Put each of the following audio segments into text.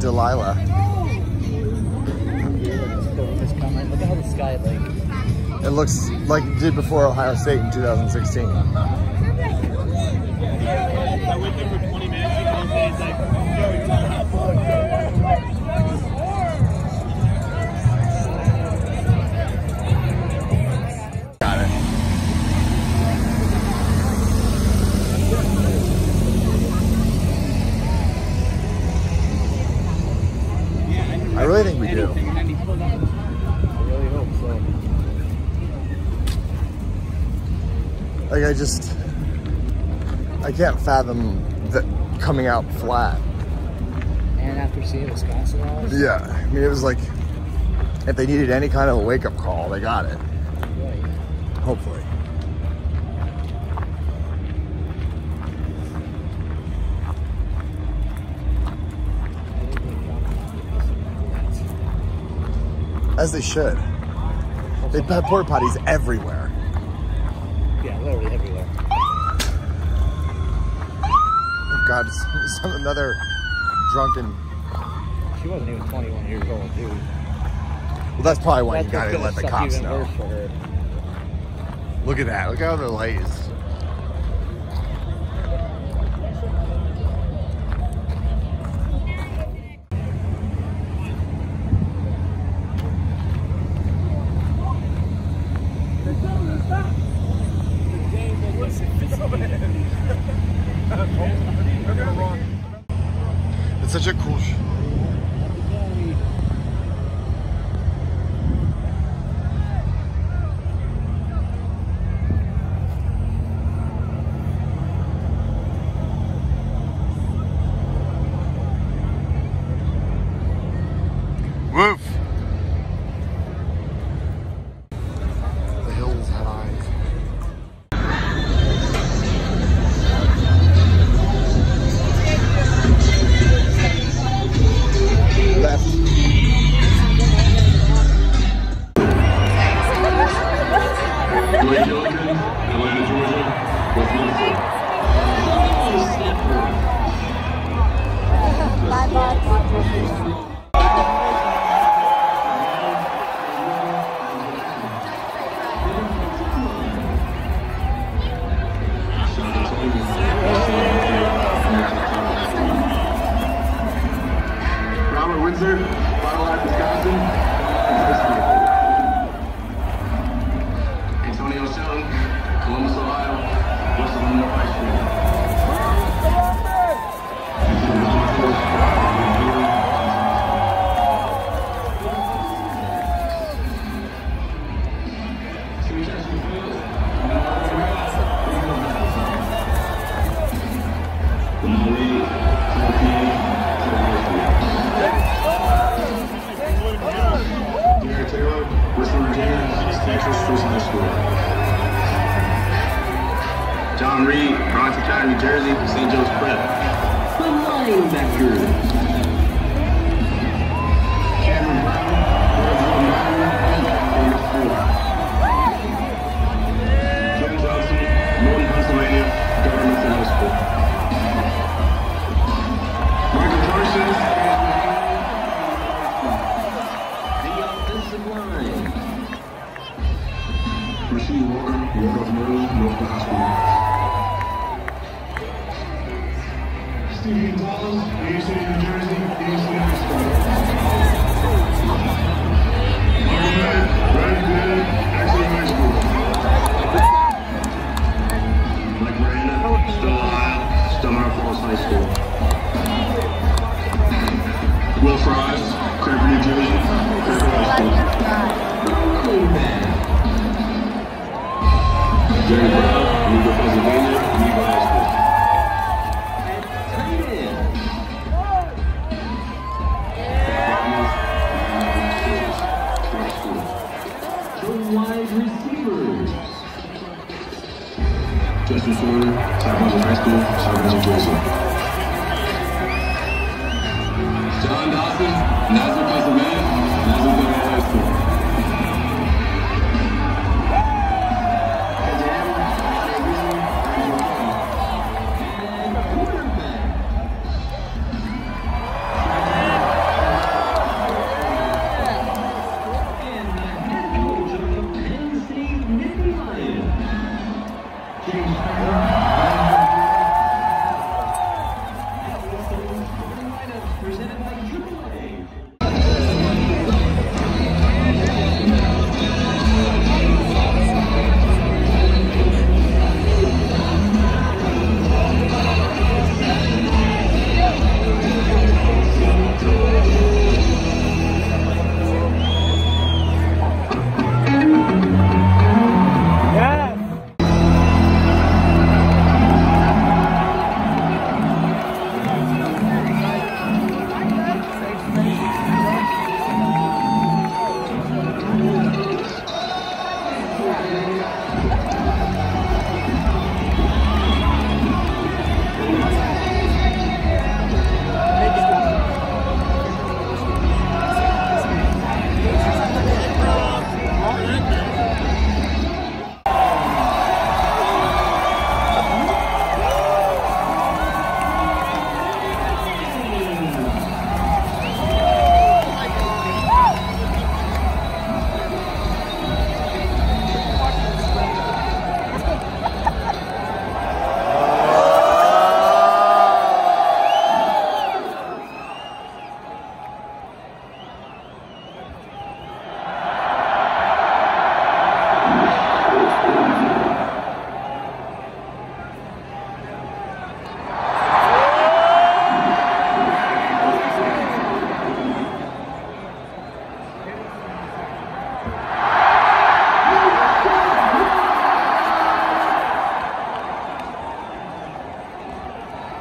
Delilah. Look at how the sky like It looks like it did before Ohio State in 2016. Can't fathom that coming out flat. And after seeing Wisconsin Yeah, I mean it was like, if they needed any kind of a wake up call, they got it. right. Hopefully. As they should. They have porta potties everywhere. Yeah, literally everywhere. Oh God, some, some another drunken. She wasn't even 21 years old, dude. Well, that's probably why you gotta let the cops know. worse for her. Look at that. Look how the light is. Fond du Wisconsin.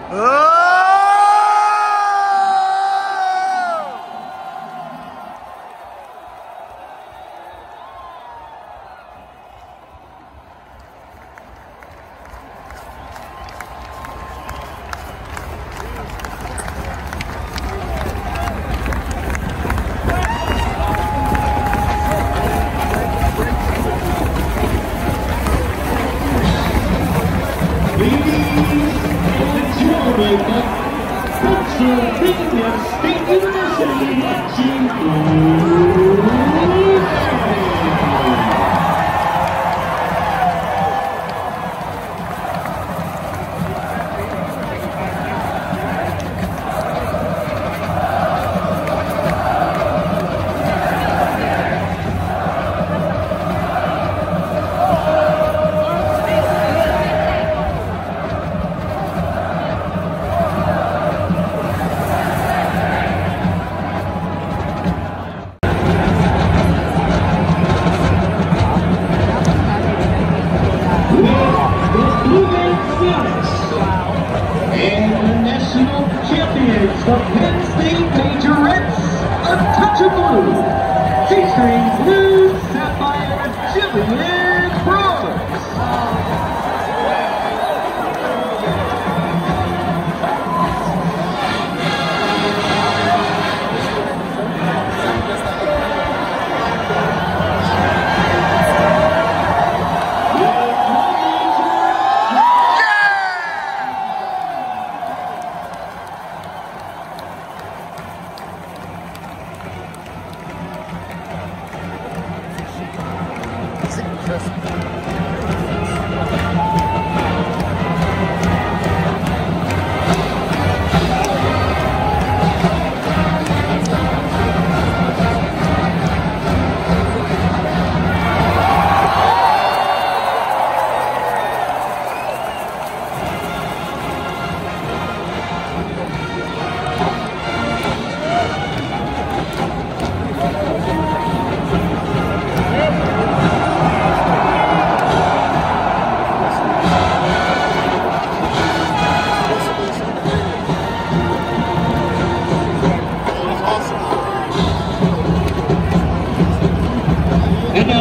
Oh!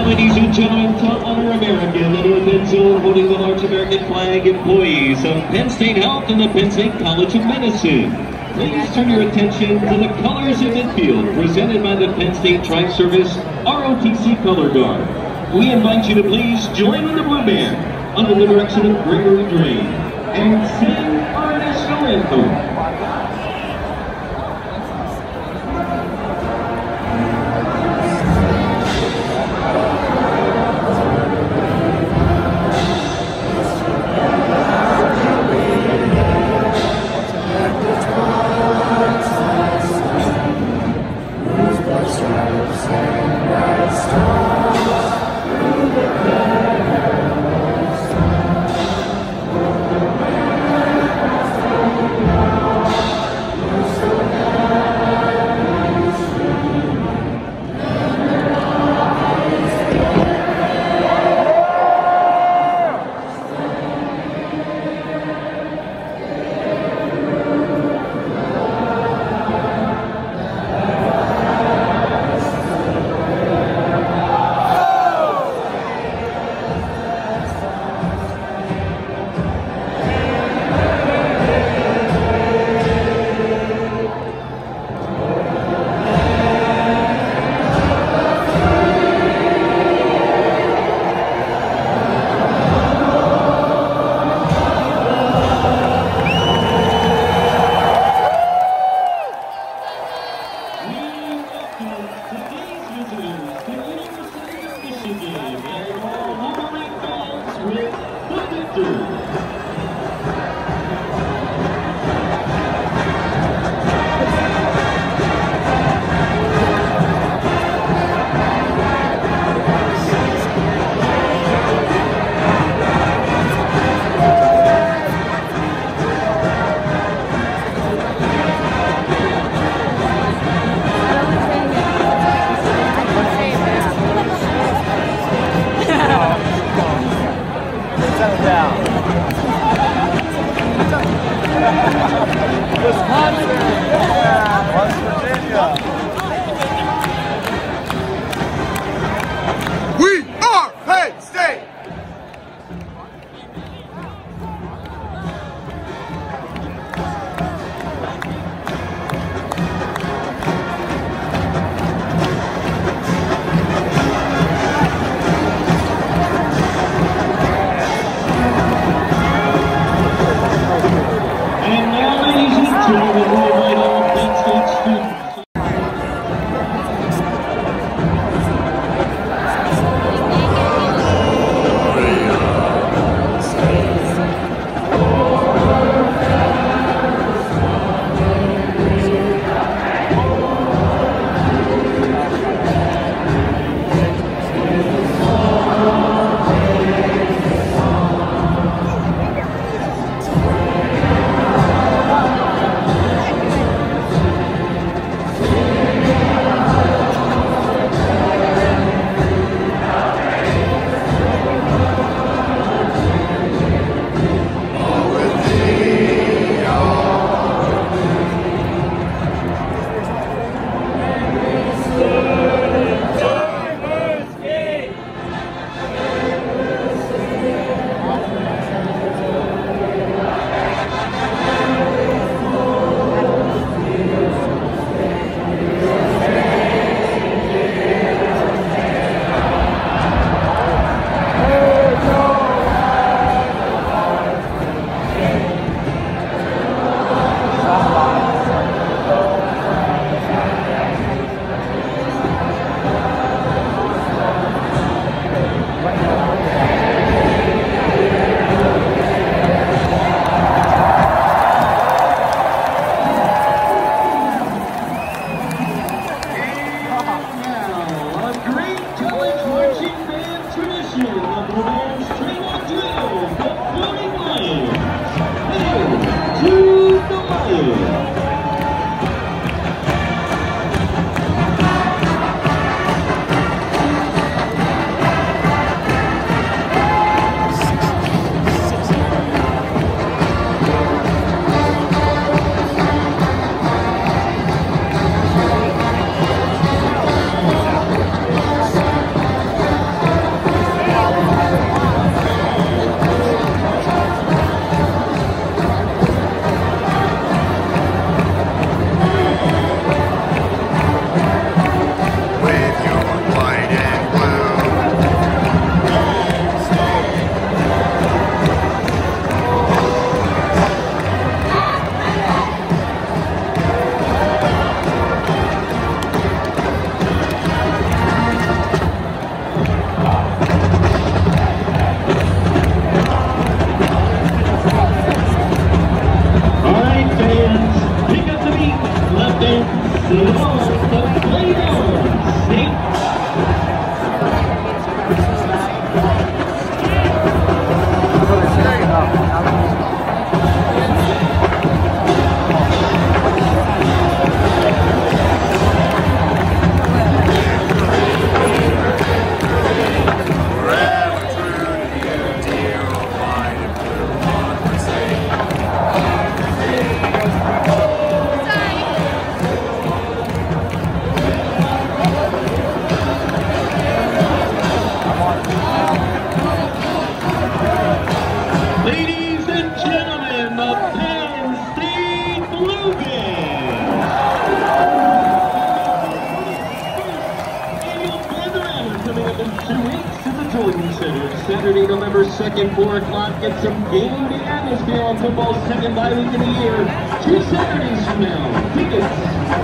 Ladies and gentlemen, to honor America, the North End Zone holding the large American flag, employees of Penn State Health and the Penn State College of Medicine. Please turn your attention to the colors in midfield presented by the Penn State Tri Service ROTC Color Guard. We invite you to please join in the Blue Band under the direction of Gregory Drane and sing our national anthem.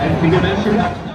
At Ticketmaster.com.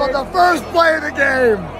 On the first play of the game.